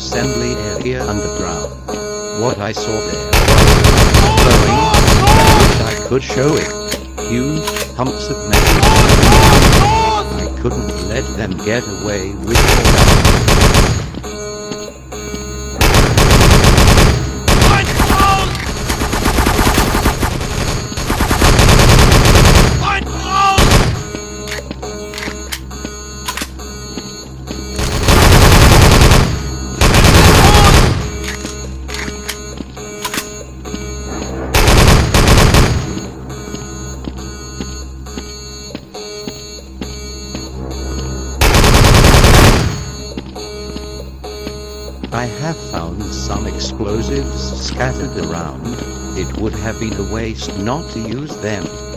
assembly area underground. What I saw there was glowing. I wish I could show it. Huge humps of metal. I couldn't let them get away with it. I have found some explosives scattered around. It would have been a waste not to use them.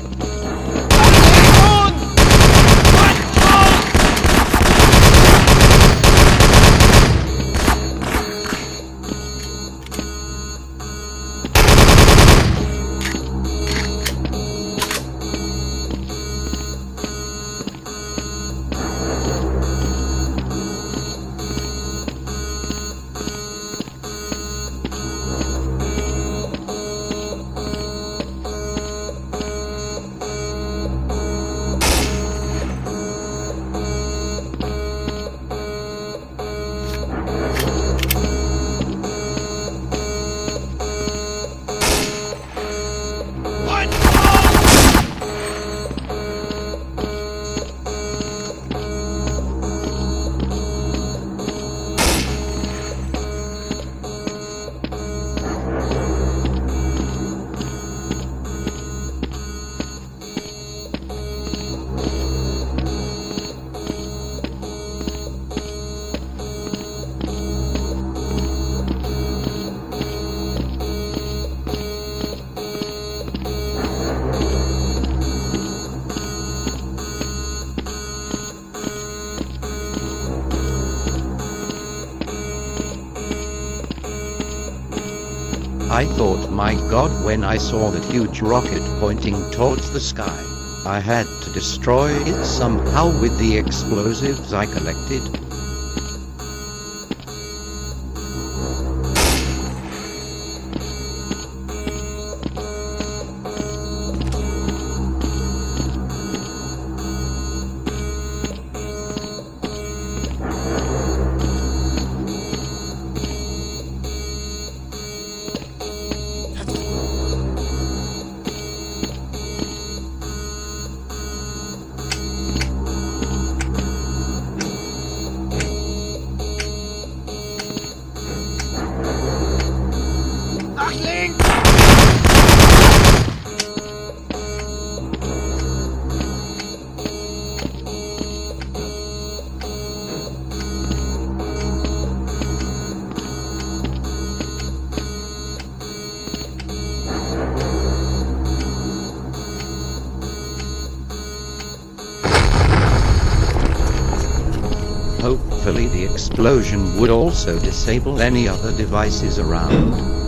I thought my god when I saw that huge rocket pointing towards the sky. I had to destroy it somehow with the explosives I collected. Hopefully the explosion would also disable any other devices around.